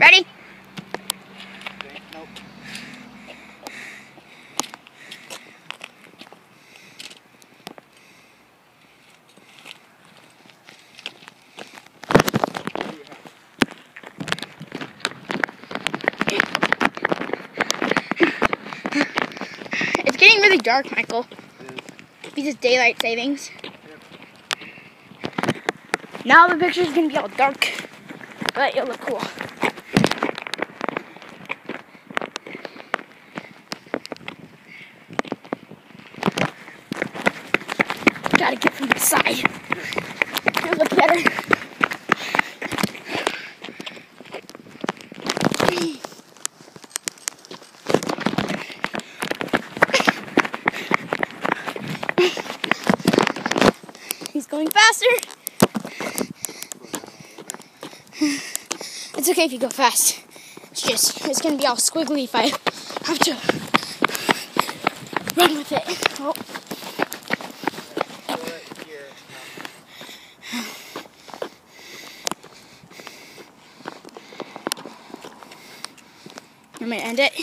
Ready? Nope. It's getting really dark, Michael. Because daylight savings. Now the picture's gonna be all dark, but it'll look cool. Gotta get from the side. It'll look better. He's going faster. It's okay if you go fast. It's just, it's gonna be all squiggly if I have to run with it. Oh. I'm gonna end it.